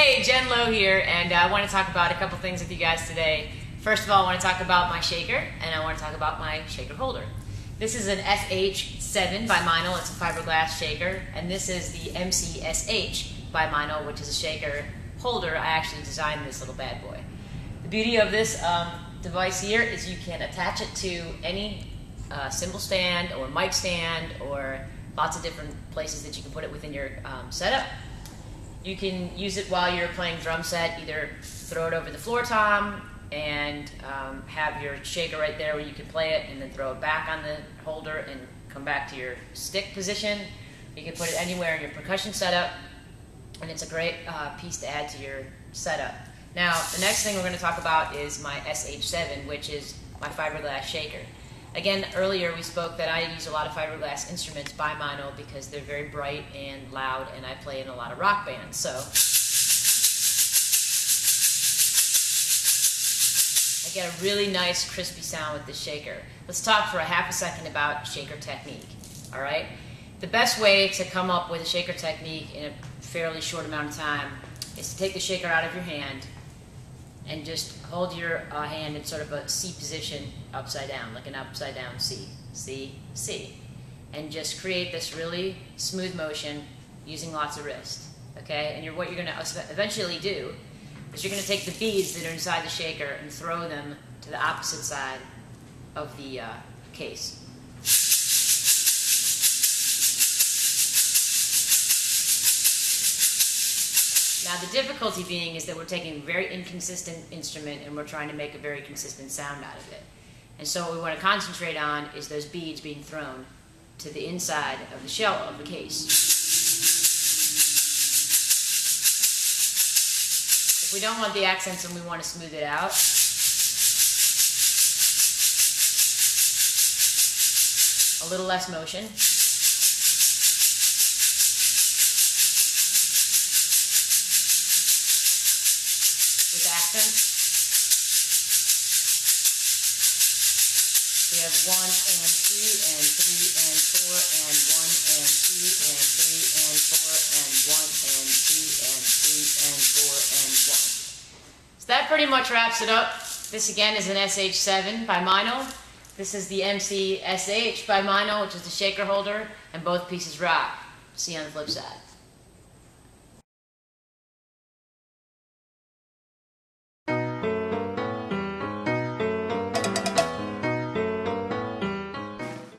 Hey, Jen Lowe here, and I want to talk about a couple things with you guys today. First of all, I want to talk about my shaker, and I want to talk about my shaker holder. This is an SH7 by Meinl, it's a fiberglass shaker, and this is the MCSH by Meinl, which is a shaker holder. I actually designed this little bad boy. The beauty of this um, device here is you can attach it to any uh, cymbal stand or mic stand or lots of different places that you can put it within your um, setup. You can use it while you're playing drum set, either throw it over the floor tom and um, have your shaker right there where you can play it and then throw it back on the holder and come back to your stick position. You can put it anywhere in your percussion setup and it's a great uh, piece to add to your setup. Now, the next thing we're going to talk about is my SH7, which is my fiberglass shaker. Again, earlier we spoke that I use a lot of fiberglass instruments by Meinl because they're very bright and loud, and I play in a lot of rock bands. So I get a really nice crispy sound with this shaker. Let's talk for a half a second about shaker technique. All right, the best way to come up with a shaker technique in a fairly short amount of time is to take the shaker out of your hand and just hold your uh, hand in sort of a C position upside down, like an upside down C, C, C. And just create this really smooth motion using lots of wrist, okay? And you're, what you're gonna eventually do is you're gonna take the beads that are inside the shaker and throw them to the opposite side of the uh, case. Now the difficulty being is that we're taking a very inconsistent instrument and we're trying to make a very consistent sound out of it. And so what we want to concentrate on is those beads being thrown to the inside of the shell of the case. If we don't want the accents and we want to smooth it out, a little less motion. With accents. We have one and two and three and four and one and two and three and four and one and two and three and four and one. So that pretty much wraps it up. This again is an SH7 by Meinl. This is the MC SH by Meinl, which is the shaker holder, and both pieces rock. See you on the flip side.